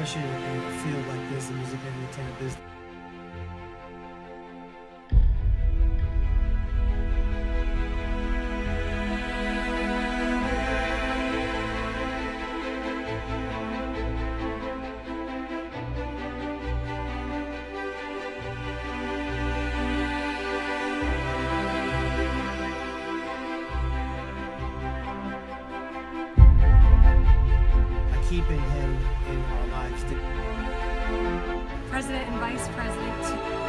especially in a field like this, the music and entertainment business. Keeping him in our lives. President and Vice President.